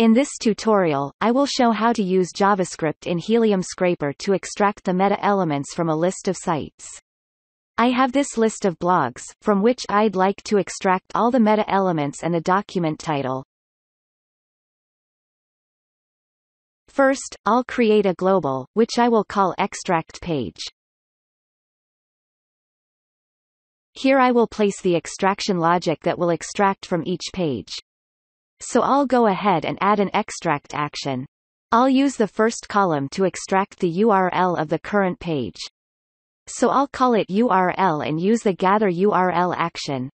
In this tutorial, I will show how to use JavaScript in Helium Scraper to extract the meta elements from a list of sites. I have this list of blogs, from which I'd like to extract all the meta elements and the document title. First, I'll create a global, which I will call extract page. Here I will place the extraction logic that will extract from each page. So I'll go ahead and add an extract action. I'll use the first column to extract the URL of the current page. So I'll call it URL and use the gather URL action.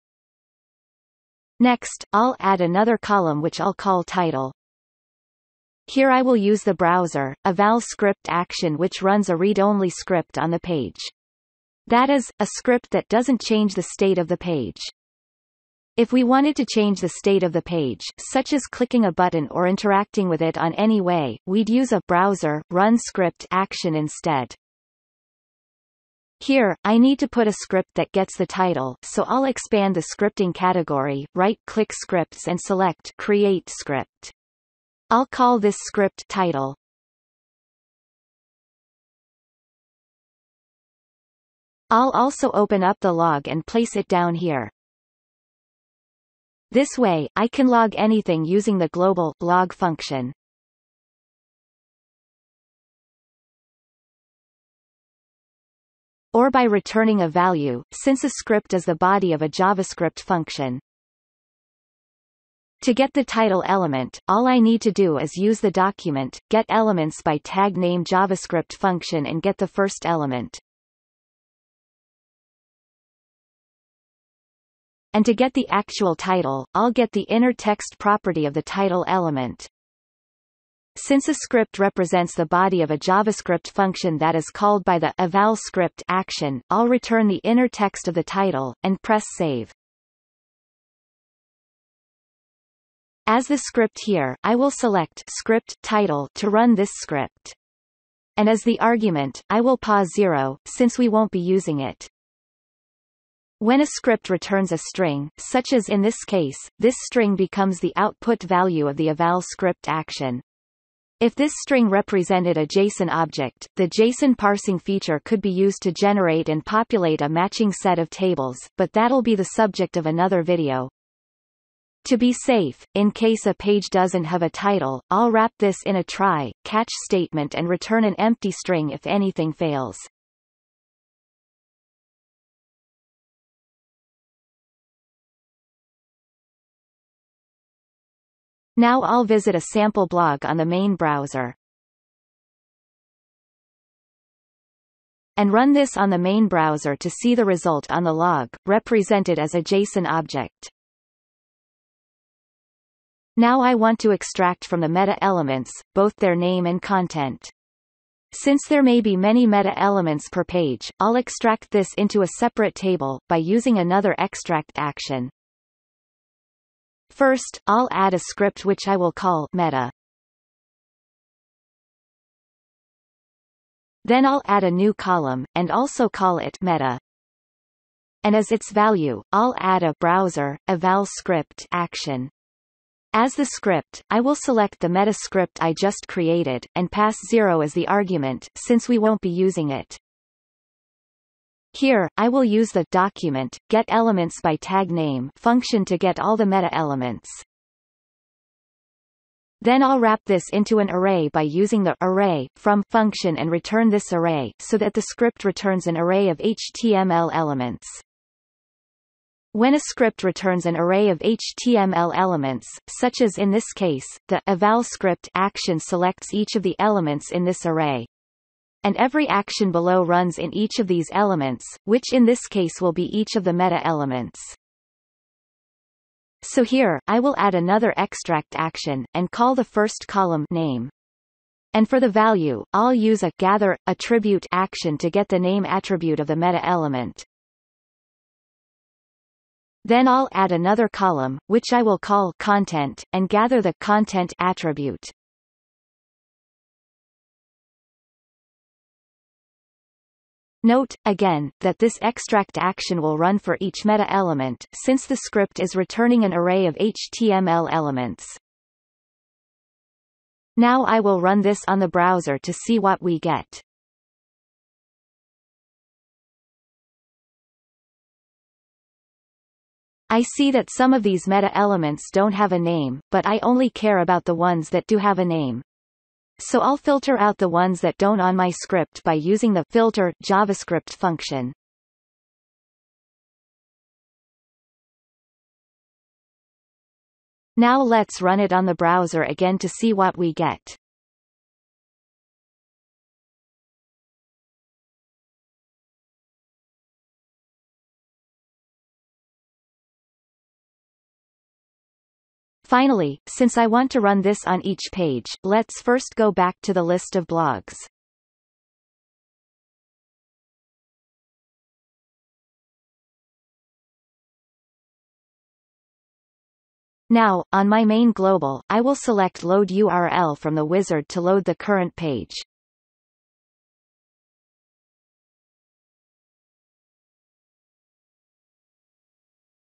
Next, I'll add another column which I'll call title. Here I will use the browser, eval script action which runs a read-only script on the page. That is, a script that doesn't change the state of the page. If we wanted to change the state of the page, such as clicking a button or interacting with it on any way, we'd use a browser run script action instead. Here, I need to put a script that gets the title, so I'll expand the scripting category, right-click scripts and select Create Script. I'll call this script title. I'll also open up the log and place it down here. This way, I can log anything using the global log function. Or by returning a value, since a script is the body of a JavaScript function. To get the title element, all I need to do is use the document, get elements by tag name JavaScript function and get the first element. And to get the actual title, I'll get the inner text property of the title element. Since a script represents the body of a JavaScript function that is called by the eval script action, I'll return the inner text of the title, and press save. As the script here, I will select script title to run this script. And as the argument, I will pause 0, since we won't be using it. When a script returns a string, such as in this case, this string becomes the output value of the eval script action. If this string represented a JSON object, the JSON parsing feature could be used to generate and populate a matching set of tables, but that'll be the subject of another video. To be safe, in case a page doesn't have a title, I'll wrap this in a try, catch statement and return an empty string if anything fails. Now I'll visit a sample blog on the main browser. And run this on the main browser to see the result on the log, represented as a JSON object. Now I want to extract from the meta elements, both their name and content. Since there may be many meta elements per page, I'll extract this into a separate table, by using another extract action. First, I'll add a script which I will call meta. Then I'll add a new column, and also call it meta. And as its value, I'll add a browser, eval script action. As the script, I will select the meta script I just created, and pass 0 as the argument, since we won't be using it. Here, I will use the document get elements by tag name function to get all the meta elements. Then I'll wrap this into an array by using the array from function and return this array so that the script returns an array of HTML elements. When a script returns an array of HTML elements, such as in this case, the eval script action selects each of the elements in this array and every action below runs in each of these elements, which in this case will be each of the meta-elements. So here, I will add another extract action, and call the first column name. And for the value, I'll use a gather attribute action to get the name attribute of the meta element. Then I'll add another column, which I will call content, and gather the content attribute. Note, again, that this extract action will run for each meta-element, since the script is returning an array of HTML elements. Now I will run this on the browser to see what we get. I see that some of these meta elements don't have a name, but I only care about the ones that do have a name. So I'll filter out the ones that don't on my script by using the filter JavaScript function. Now let's run it on the browser again to see what we get. Finally, since I want to run this on each page, let's first go back to the list of blogs. Now, on my main global, I will select Load URL from the wizard to load the current page.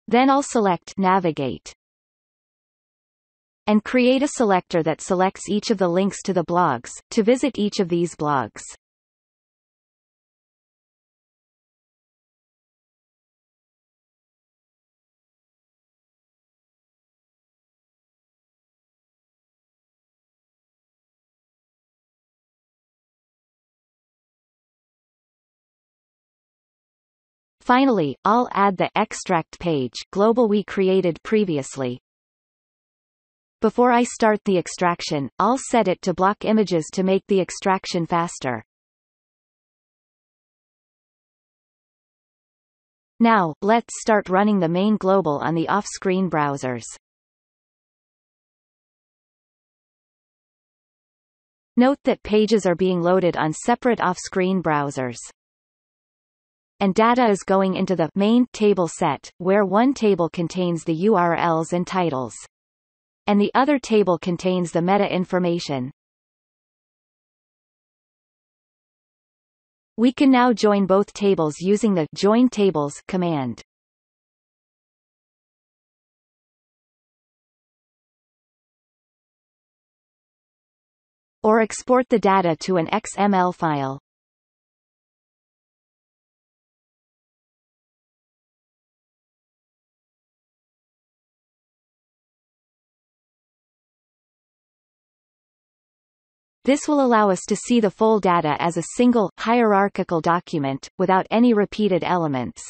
Then I'll select Navigate and create a selector that selects each of the links to the blogs, to visit each of these blogs. Finally, I'll add the extract page global we created previously, before I start the extraction, I'll set it to block images to make the extraction faster. Now, let's start running the main global on the off-screen browsers. Note that pages are being loaded on separate off-screen browsers. And data is going into the main table set, where one table contains the URLs and titles and the other table contains the meta information. We can now join both tables using the join tables command. Or export the data to an XML file. This will allow us to see the full data as a single, hierarchical document, without any repeated elements.